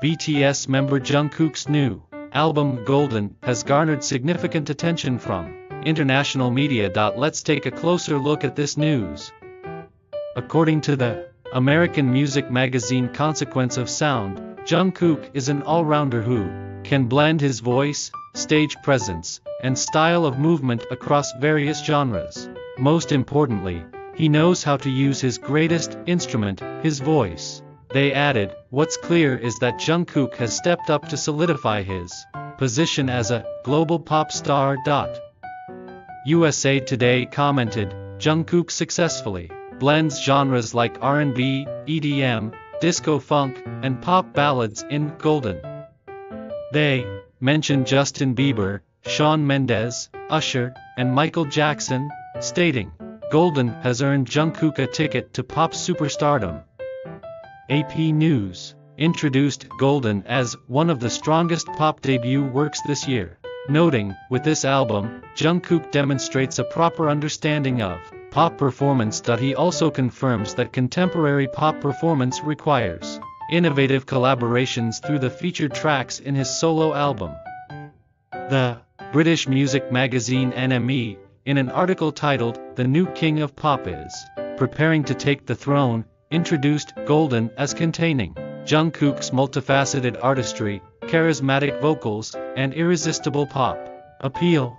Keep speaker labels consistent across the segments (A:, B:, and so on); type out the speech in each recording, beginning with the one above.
A: BTS member Jungkook's new album Golden has garnered significant attention from international media. Let's take a closer look at this news. According to the American music magazine Consequence of Sound, Jungkook is an all-rounder who can blend his voice, stage presence, and style of movement across various genres. Most importantly, he knows how to use his greatest instrument, his voice. They added, what's clear is that Jungkook has stepped up to solidify his position as a global pop star. USA Today commented, Jungkook successfully blends genres like R&B, EDM, disco funk, and pop ballads in Golden. They mentioned Justin Bieber, Shawn Mendes, Usher, and Michael Jackson, stating, Golden has earned Jungkook a ticket to pop superstardom. AP News introduced Golden as one of the strongest pop debut works this year, noting, with this album, Jungkook demonstrates a proper understanding of pop performance. that He also confirms that contemporary pop performance requires innovative collaborations through the featured tracks in his solo album. The British music magazine NME, in an article titled The New King of Pop is preparing to take the throne, introduced Golden as containing Jungkook's multifaceted artistry, charismatic vocals, and irresistible pop appeal.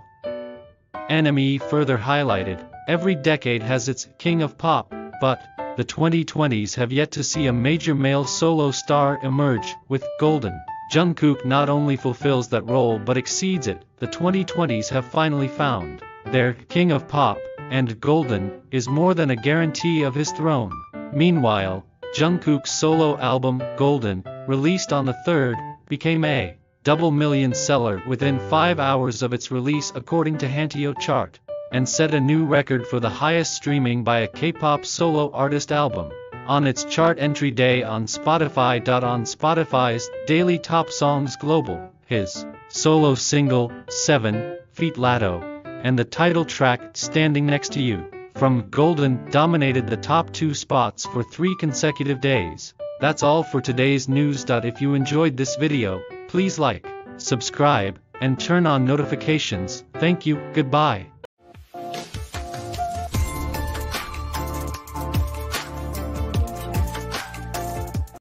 A: NME further highlighted, every decade has its king of pop, but the 2020s have yet to see a major male solo star emerge with Golden. Jungkook not only fulfills that role but exceeds it. The 2020s have finally found their king of pop, and Golden is more than a guarantee of his throne. Meanwhile, Jungkook's solo album, Golden, released on the 3rd, became a double million seller within 5 hours of its release according to Hanteo chart, and set a new record for the highest streaming by a K-pop solo artist album. On its chart entry day on Spotify. On Spotify's Daily Top Songs Global, his solo single, 7 Feat Latto, and the title track, Standing Next to You, from Golden dominated the top two spots for three consecutive days. That's all for today's news. If you enjoyed this video, please like, subscribe, and turn on notifications. Thank you, goodbye.